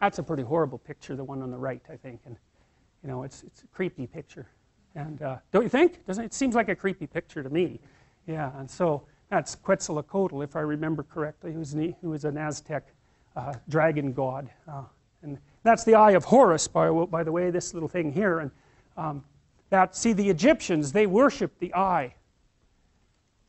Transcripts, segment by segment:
that's a pretty horrible picture, the one on the right, I think. And, you know, it's, it's a creepy picture. And uh, don't you think? Doesn't it? seems like a creepy picture to me. Yeah, and so that's Quetzalcoatl, if I remember correctly, who's an, an Aztec uh, dragon god. Uh, and that's the eye of Horus, by, by the way, this little thing here. And um, that, see, the Egyptians, they worshiped the eye.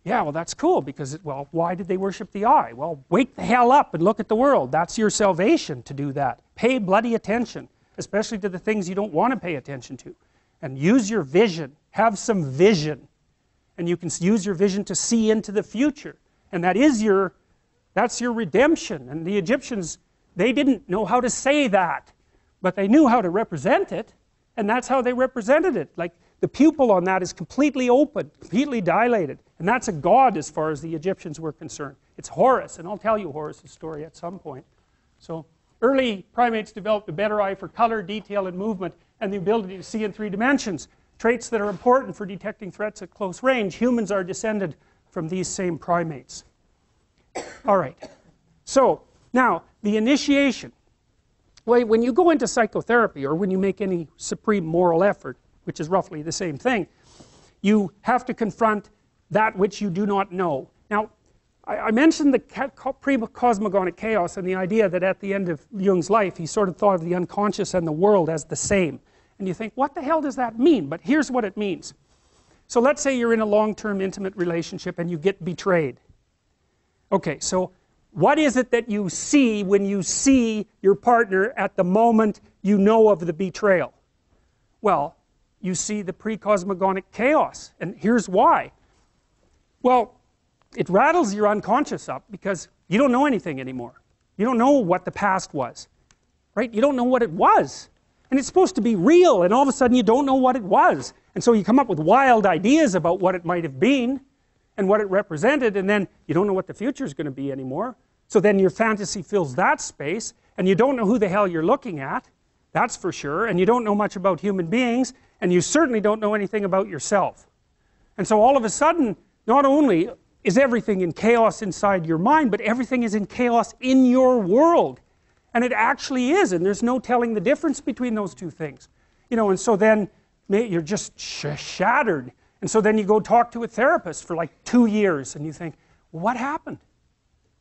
Yeah, well, that's cool because, well, why did they worship the eye? Well, wake the hell up and look at the world. That's your salvation to do that. Pay bloody attention, especially to the things you don't want to pay attention to. And use your vision. Have some vision. And you can use your vision to see into the future. And that is your, that's your redemption. And the Egyptians, they didn't know how to say that, but they knew how to represent it. And that's how they represented it. Like the pupil on that is completely open, completely dilated. And that's a god as far as the Egyptians were concerned. It's Horus, and I'll tell you Horus' story at some point. So early primates developed a better eye for color, detail, and movement, and the ability to see in three dimensions. Traits that are important for detecting threats at close range. Humans are descended from these same primates. All right. So, now, the initiation. Well, when you go into psychotherapy or when you make any supreme moral effort, which is roughly the same thing, you have to confront that which you do not know. Now, I, I mentioned the pre-cosmogonic chaos and the idea that at the end of Jung's life, he sort of thought of the unconscious and the world as the same. And you think, what the hell does that mean? But here's what it means. So let's say you're in a long-term intimate relationship and you get betrayed. Okay, so what is it that you see when you see your partner at the moment you know of the betrayal? Well, you see the pre-cosmogonic chaos. And here's why. Well, it rattles your unconscious up because you don't know anything anymore. You don't know what the past was, right? You don't know what it was. And it's supposed to be real, and all of a sudden you don't know what it was. And so you come up with wild ideas about what it might have been and what it represented, and then you don't know what the future is going to be anymore. So then your fantasy fills that space, and you don't know who the hell you're looking at, that's for sure, and you don't know much about human beings, and you certainly don't know anything about yourself. And so all of a sudden, not only is everything in chaos inside your mind, but everything is in chaos in your world. And it actually is, and there's no telling the difference between those two things. You know, and so then you're just sh shattered. And so then you go talk to a therapist for like two years, and you think, what happened?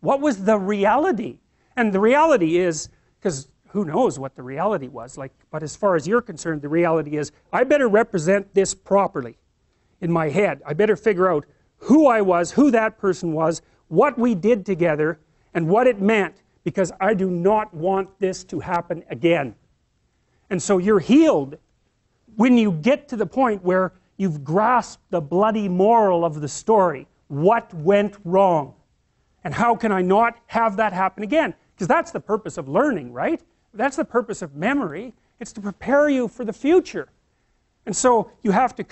What was the reality? And the reality is, because who knows what the reality was, like, but as far as you're concerned, the reality is, I better represent this properly in my head. I better figure out who I was, who that person was, what we did together, and what it meant, because I do not want this to happen again. And so you're healed when you get to the point where you've grasped the bloody moral of the story. What went wrong? And how can I not have that happen again? Because that's the purpose of learning, right? That's the purpose of memory. It's to prepare you for the future. And so you have to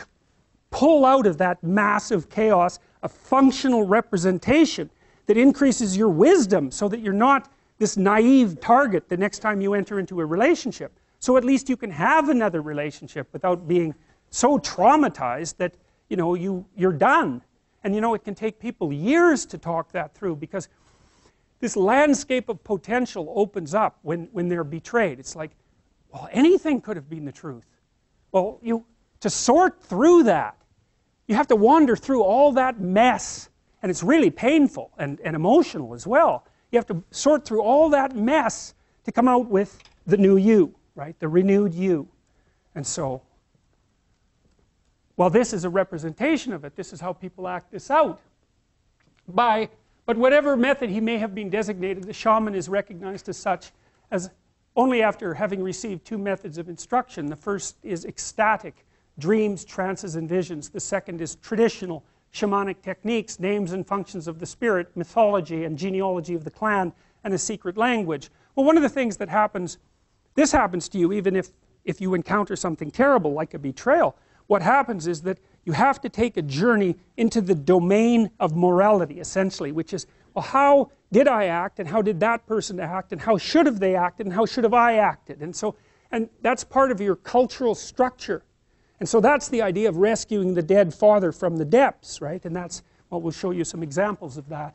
pull out of that massive chaos a functional representation that increases your wisdom so that you're not this naive target the next time you enter into a relationship. So at least you can have another relationship without being so traumatized that you know you you're done. And you know it can take people years to talk that through because this landscape of potential opens up when when they're betrayed. It's like, well, anything could have been the truth. Well, you to sort through that you have to wander through all that mess and it's really painful and, and emotional as well you have to sort through all that mess to come out with the new you right the renewed you and so well this is a representation of it this is how people act this out by but whatever method he may have been designated the shaman is recognized as such as only after having received two methods of instruction the first is ecstatic dreams, trances, and visions. The second is traditional shamanic techniques, names and functions of the spirit, mythology and genealogy of the clan, and a secret language. Well, one of the things that happens, this happens to you even if, if you encounter something terrible like a betrayal. What happens is that you have to take a journey into the domain of morality, essentially, which is, well, how did I act, and how did that person act, and how should have they acted, and how should have I acted? And so, and that's part of your cultural structure. And so that's the idea of rescuing the dead father from the depths, right? And that's, well, we'll show you some examples of that